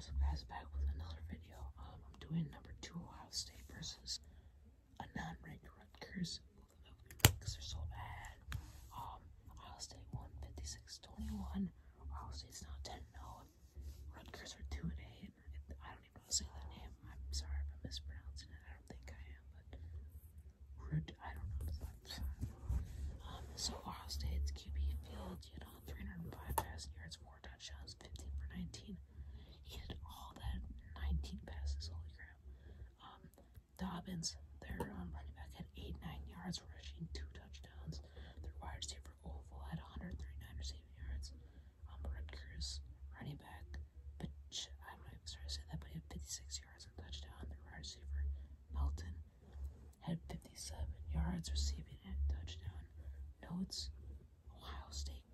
What's up guys, back with another video. Um, I'm doing number two Ohio State versus a non-ranked Rutgers. Because they're so bad. Um, Ohio State won 56-21. Ohio State's now 10-0. Rutgers are 2 and 8. I don't even know how to say that name. I'm sorry if I'm mispronouncing it. I don't think I am, but Rud I don't know. Um, so Ohio State's QB field, you know, 305 passing yards, four touchdowns, 15 for 19. He did all that 19 passes. Holy crap! Um, Dobbins, their um, running back, had eight nine yards rushing, two touchdowns. Their wide receiver Olave had 139 receiving yards. Um, Rutgers running back, but I'm not even sorry to say that, but he had 56 yards and touchdown. Their wide receiver Melton had 57 yards receiving and touchdown. Notes Ohio State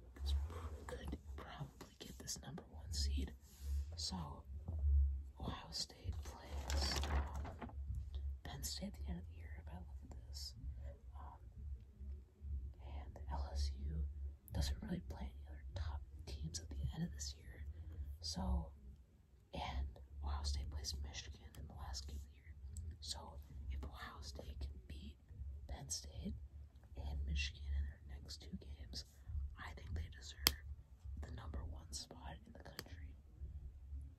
could probably get this number one seed. So, Ohio State State at the end of the year, if I at this. Um, and LSU doesn't really play any other top teams at the end of this year. So, and Ohio State plays Michigan in the last game of the year. So, if Ohio State can beat Penn State and Michigan in their next two games, I think they deserve the number one spot in the country.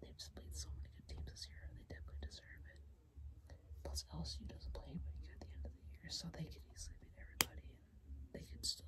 They've played so many good teams this year, they definitely deserve it. Plus, LSU doesn't play anybody good at the end of the year, so they could easily beat everybody, and they could still